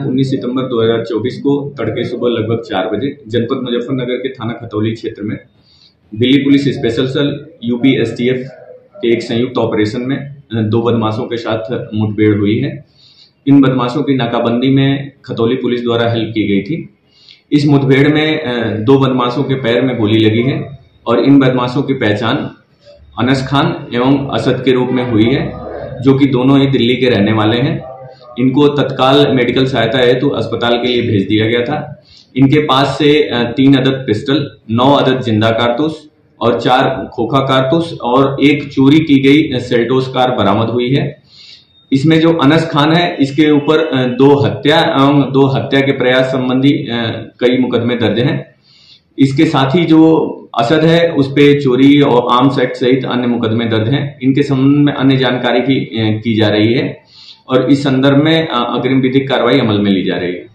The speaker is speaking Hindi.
19 सितंबर 2024 को तड़के सुबह लगभग चार बजे जनपद मुजफ्फरनगर के थाना खतौली क्षेत्र में Delhi police special cell UP STF के एक संयुक्त ऑपरेशन में दो बदमाशों के साथ मुठभेड़ हुई है। इन बदमाशों की नाकाबंदी में खतौली पुलिस द्वारा हेल्प की गई थी। इस मुठभेड़ में दो बदमाशों के पैर में गोली लगी है और इन बदमाशों की पहचान अनस खान एवं असद के रूप में हुई है, जो कि दोनों ही दिल्ली के रहने वाले हैं। इनको तत्काल मेडिकल सहायता हेतु तो अस्पताल के लिए भेज दिया गया था। इनके पास से तीन अदद पिस्टल, नौ अदद ज़िंदा कारतूस और चार खोखा कारतूस और एक चोरी की गई सेल्टोस कार बरामद हुई है। इसमें जो अनस खान है, इसके ऊपर दो हत्या एवं दो हत्या के प्रयास संबंधी कई मुकदमे दर्ज हैं। इसके साथ ही जो असद है, उस पर चोरी और आर्म्स एक्ट सहित अन्य मुकदमे दर्ज हैं। इनके संबंध में अन्य जानकारी भी की जा रही है। और इस संदर्भ में अग्रिम विधिक कार्रवाई अमल में ली जा रही है।